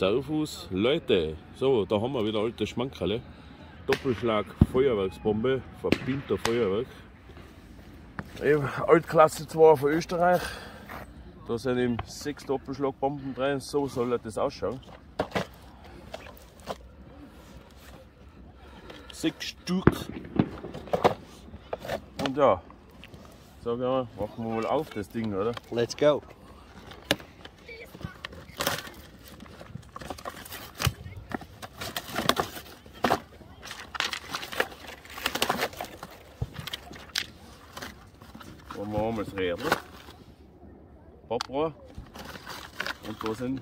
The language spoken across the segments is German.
Zaufuß. Leute, so, da haben wir wieder alte Schmankerle. Doppelschlag Feuerwerksbombe, verbindter Feuerwerk. Eben Altklasse 2 von Österreich. Da sind eben sechs Doppelschlagbomben drin, so soll das ausschauen. Sechs Stück. Und ja, sag ich mal, machen wir mal auf das Ding, oder? Let's go. Da machen wir das Rädel. Papprohr. Und da sind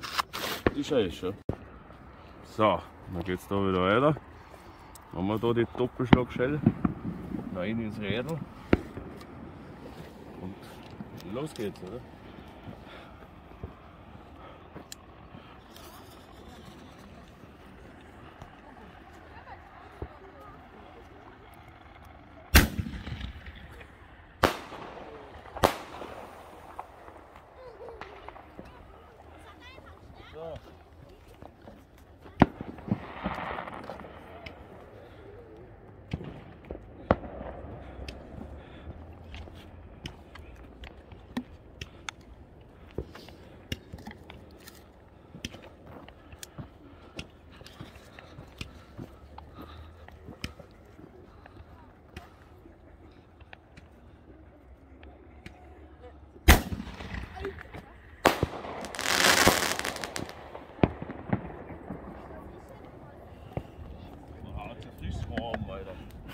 die Scheiße. So, dann geht es da wieder weiter. Haben wir da die Doppelschlagschelle rein ins Rädel. Und los geht's, oder? Ah,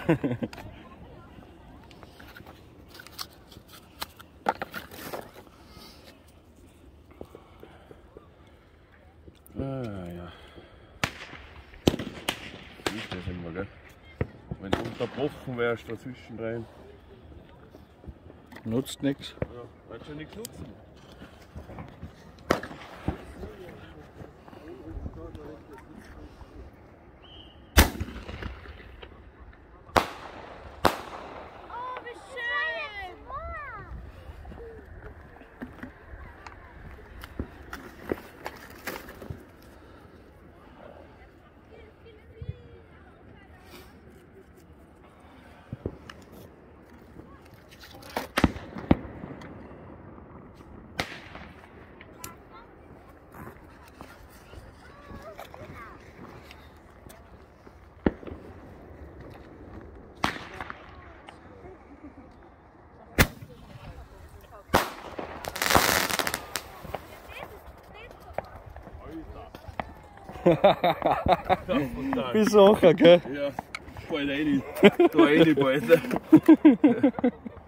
ah, ja. Nicht das immer, gell? Wenn du unterbrochen wärst dazwischen rein. Nutzt nichts. Ja, kannst du nichts nutzen. Wie Sache, gell? Ja, bald rein. Da rein bald.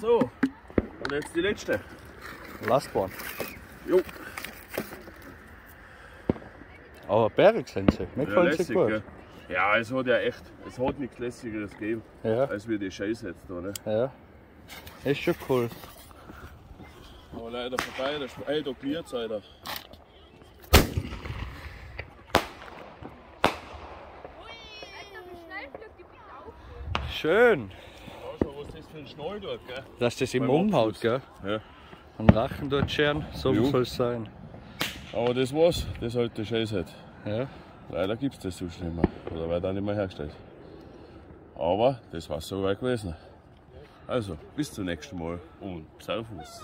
So, und jetzt die letzte. Lastbahn. Jo, Aber Berg sind sie. Mir ja, lässig, gut. gell? Ja, es hat ja echt, es hat nichts lässigeres gegeben, Ja, als wir die Scheiße jetzt da, ne? ja. Ist schon cool. Aber leider vorbei, der Spray, da klirrt wie auf? Schön, Schnall dort, gell? dass das im umhaut, gell? Ja. Am Rachen dort scheren, so soll es sein. Aber das war's, das Scheiß halt. Ja. Leider gibt's das sonst nicht mehr. Oder wird auch nicht mehr hergestellt. Aber das war's soweit gewesen. Also, bis zum nächsten Mal und Servus.